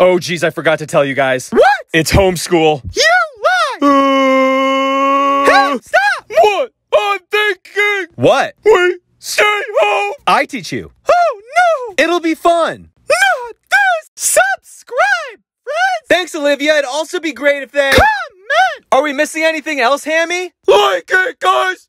Oh, geez, I forgot to tell you guys. What? It's homeschool. You lie! hey, stop! What? I'm thinking. What? We stay home. I teach you. Oh, no! It'll be fun. Not this! Subscribe, friends! Thanks, Olivia. It'd also be great if they... Comment! Are we missing anything else, Hammy? Like it, guys!